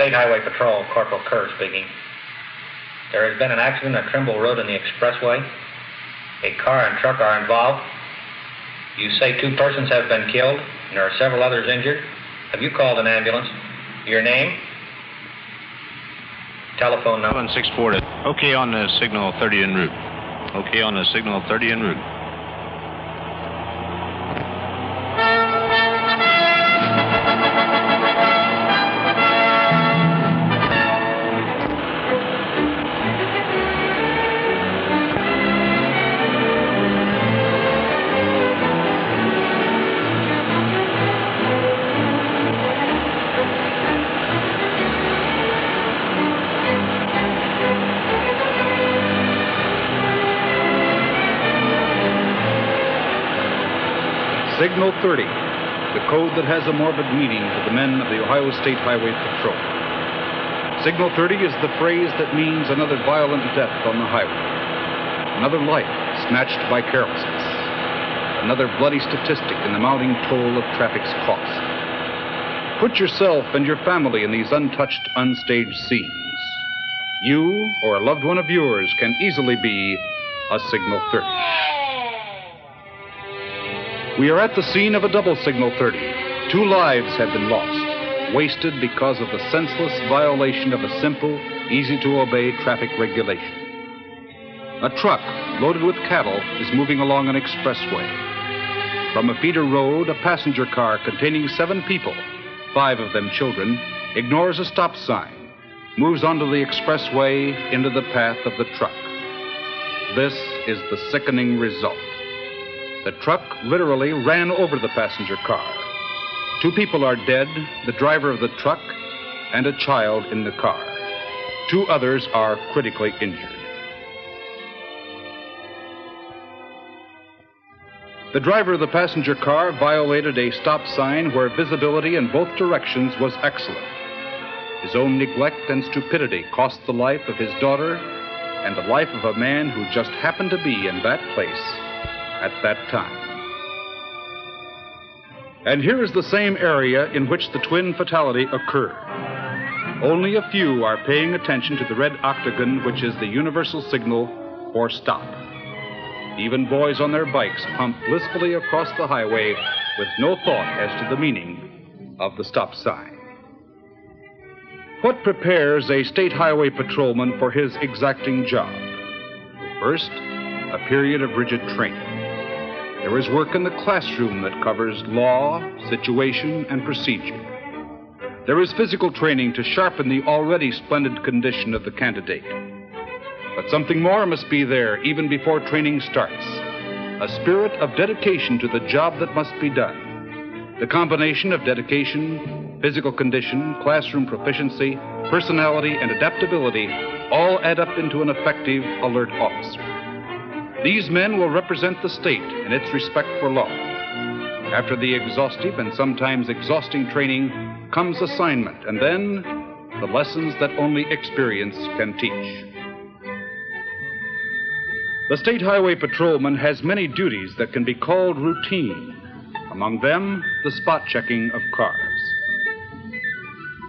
State Highway Patrol, Corporal Kerr speaking. There has been an accident at Trimble Road in the expressway. A car and truck are involved. You say two persons have been killed, and there are several others injured. Have you called an ambulance? Your name? Telephone number. 764 Okay on the signal 30 en route. Okay on the signal 30 en route. Signal 30, the code that has a morbid meaning to the men of the Ohio State Highway Patrol. Signal 30 is the phrase that means another violent death on the highway, another life snatched by carelessness, another bloody statistic in the mounting toll of traffic's cost. Put yourself and your family in these untouched, unstaged scenes. You or a loved one of yours can easily be a Signal 30. We are at the scene of a double signal 30. Two lives have been lost, wasted because of the senseless violation of a simple, easy to obey traffic regulation. A truck loaded with cattle is moving along an expressway. From a feeder road, a passenger car containing seven people, five of them children, ignores a stop sign, moves onto the expressway into the path of the truck. This is the sickening result. The truck literally ran over the passenger car. Two people are dead the driver of the truck and a child in the car. Two others are critically injured. The driver of the passenger car violated a stop sign where visibility in both directions was excellent. His own neglect and stupidity cost the life of his daughter and the life of a man who just happened to be in that place at that time. And here is the same area in which the twin fatality occurred. Only a few are paying attention to the red octagon, which is the universal signal for stop. Even boys on their bikes pump blissfully across the highway with no thought as to the meaning of the stop sign. What prepares a state highway patrolman for his exacting job? First, a period of rigid training. There is work in the classroom that covers law, situation, and procedure. There is physical training to sharpen the already splendid condition of the candidate. But something more must be there even before training starts a spirit of dedication to the job that must be done. The combination of dedication, physical condition, classroom proficiency, personality, and adaptability all add up into an effective, alert officer. These men will represent the state in its respect for law. After the exhaustive and sometimes exhausting training comes assignment, and then the lessons that only experience can teach. The State Highway Patrolman has many duties that can be called routine, among them, the spot checking of cars.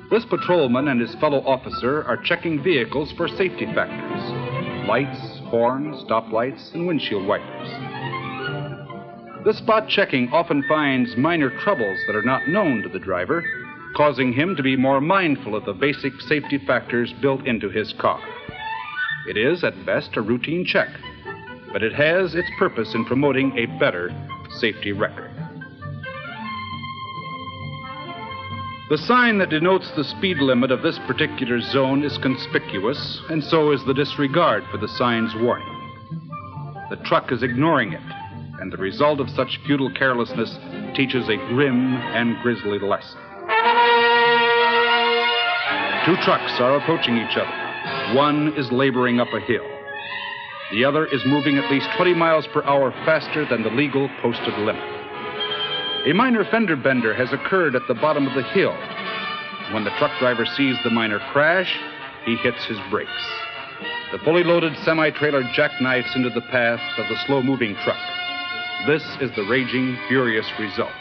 This patrolman and his fellow officer are checking vehicles for safety factors lights, horns, stoplights, and windshield wipers. The spot checking often finds minor troubles that are not known to the driver, causing him to be more mindful of the basic safety factors built into his car. It is, at best, a routine check, but it has its purpose in promoting a better safety record. The sign that denotes the speed limit of this particular zone is conspicuous, and so is the disregard for the sign's warning. The truck is ignoring it, and the result of such futile carelessness teaches a grim and grisly lesson. Two trucks are approaching each other. One is laboring up a hill. The other is moving at least 20 miles per hour faster than the legal posted limit. A minor fender bender has occurred at the bottom of the hill. When the truck driver sees the minor crash, he hits his brakes. The fully loaded semi trailer jackknifes into the path of the slow moving truck. This is the raging, furious result.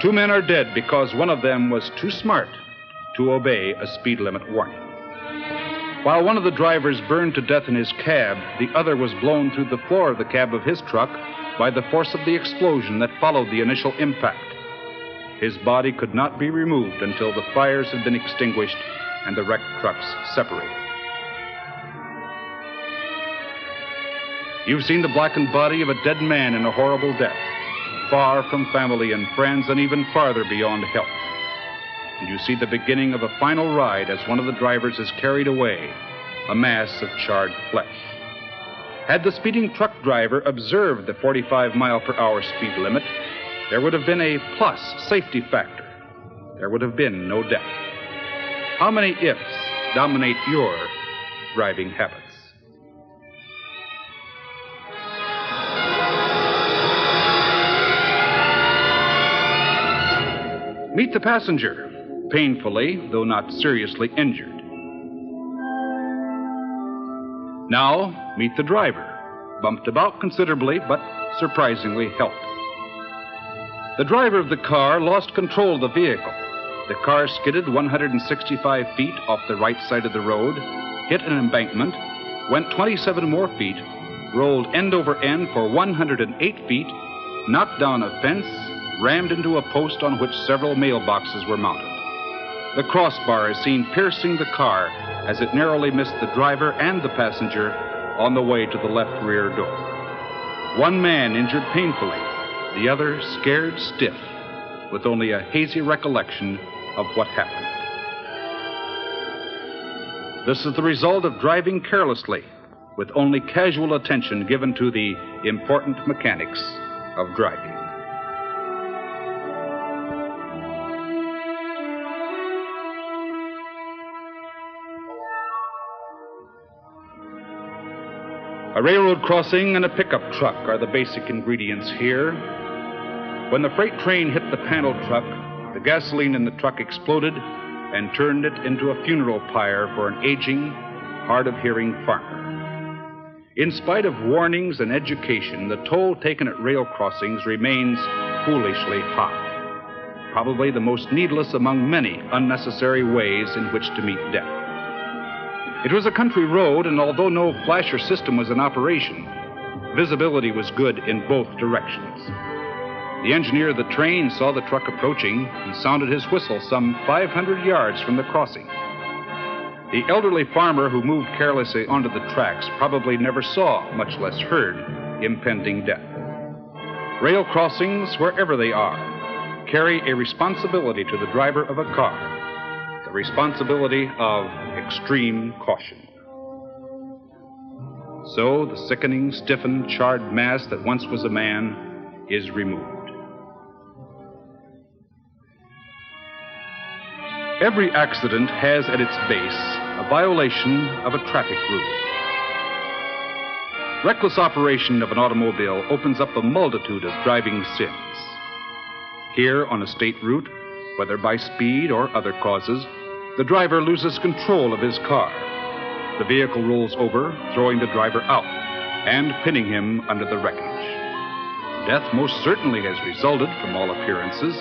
Two men are dead because one of them was too smart, to obey a speed limit warning. While one of the drivers burned to death in his cab, the other was blown through the floor of the cab of his truck by the force of the explosion that followed the initial impact. His body could not be removed until the fires had been extinguished and the wrecked trucks separated. You've seen the blackened body of a dead man in a horrible death, far from family and friends and even farther beyond help. And you see the beginning of a final ride as one of the drivers is carried away, a mass of charred flesh. Had the speeding truck driver observed the 45 mile per hour speed limit, there would have been a plus safety factor. There would have been no death. How many ifs dominate your driving habits? Meet the passenger, painfully, though not seriously injured. Now, meet the driver, bumped about considerably, but surprisingly helped. The driver of the car lost control of the vehicle. The car skidded 165 feet off the right side of the road, hit an embankment, went 27 more feet, rolled end over end for 108 feet, knocked down a fence, rammed into a post on which several mailboxes were mounted. The crossbar is seen piercing the car as it narrowly missed the driver and the passenger on the way to the left rear door. One man injured painfully, the other scared stiff, with only a hazy recollection of what happened. This is the result of driving carelessly, with only casual attention given to the important mechanics of driving. A railroad crossing and a pickup truck are the basic ingredients here. When the freight train hit the panel truck, the gasoline in the truck exploded and turned it into a funeral pyre for an aging, hard of hearing farmer. In spite of warnings and education, the toll taken at rail crossings remains foolishly high. Probably the most needless among many unnecessary ways in which to meet death. It was a country road, and although no flasher system was in operation, visibility was good in both directions. The engineer of the train saw the truck approaching. He sounded his whistle some 500 yards from the crossing. The elderly farmer who moved carelessly onto the tracks probably never saw, much less heard, impending death. Rail crossings, wherever they are, carry a responsibility to the driver of a car the responsibility of extreme caution. So the sickening, stiffened, charred mass that once was a man is removed. Every accident has at its base a violation of a traffic rule. Reckless operation of an automobile opens up a multitude of driving sins. Here on a state route, whether by speed or other causes, the driver loses control of his car. The vehicle rolls over, throwing the driver out and pinning him under the wreckage. Death most certainly has resulted from all appearances.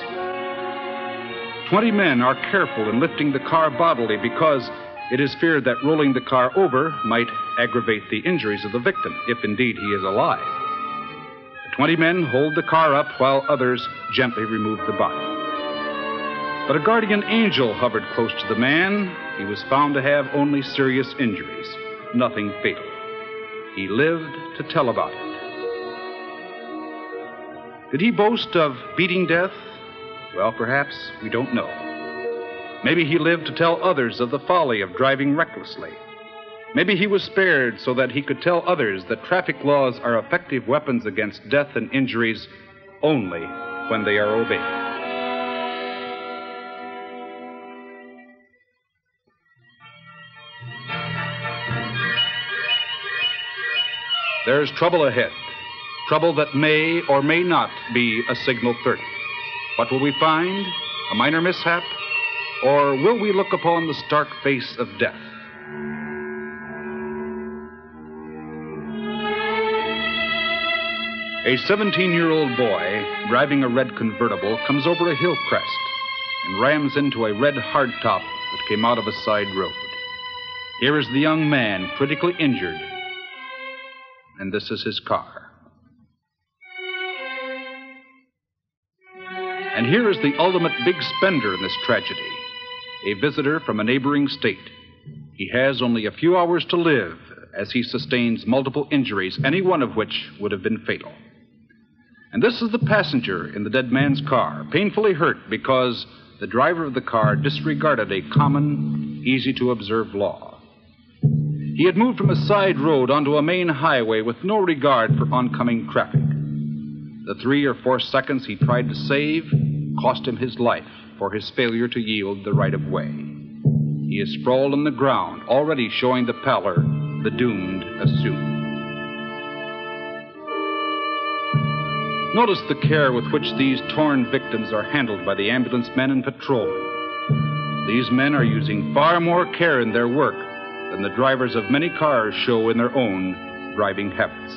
Twenty men are careful in lifting the car bodily because it is feared that rolling the car over might aggravate the injuries of the victim, if indeed he is alive. The twenty men hold the car up while others gently remove the body. But a guardian angel hovered close to the man. He was found to have only serious injuries, nothing fatal. He lived to tell about it. Did he boast of beating death? Well, perhaps we don't know. Maybe he lived to tell others of the folly of driving recklessly. Maybe he was spared so that he could tell others that traffic laws are effective weapons against death and injuries only when they are obeyed. There's trouble ahead. Trouble that may or may not be a signal 30. What will we find? A minor mishap? Or will we look upon the stark face of death? A 17 year old boy driving a red convertible comes over a hill crest and rams into a red hardtop that came out of a side road. Here is the young man, critically injured, and this is his car. And here is the ultimate big spender in this tragedy a visitor from a neighboring state. He has only a few hours to live as he sustains multiple injuries, any one of which would have been fatal. And this is the passenger in the dead man's car, painfully hurt because the driver of the car disregarded a common, easy to observe law. He had moved from a side road onto a main highway with no regard for oncoming traffic. The three or four seconds he tried to save cost him his life for his failure to yield the right of way. He is sprawled on the ground, already showing the pallor the doomed assume. Notice the care with which these torn victims are handled by the ambulance men and patrolmen. These men are using far more care in their work than the drivers of many cars show in their own driving habits.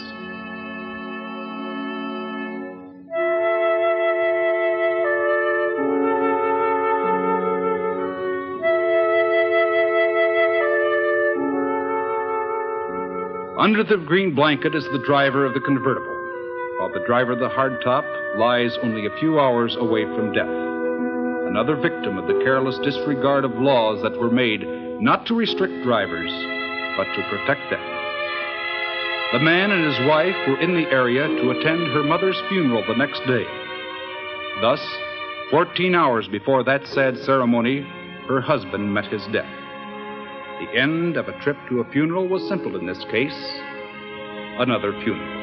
Under the green blanket is the driver of the convertible, while the driver of the hardtop lies only a few hours away from death. Another victim of the careless disregard of laws that were made not to restrict drivers, but to protect them. The man and his wife were in the area to attend her mother's funeral the next day. Thus, 14 hours before that sad ceremony, her husband met his death. The end of a trip to a funeral was simple in this case another funeral.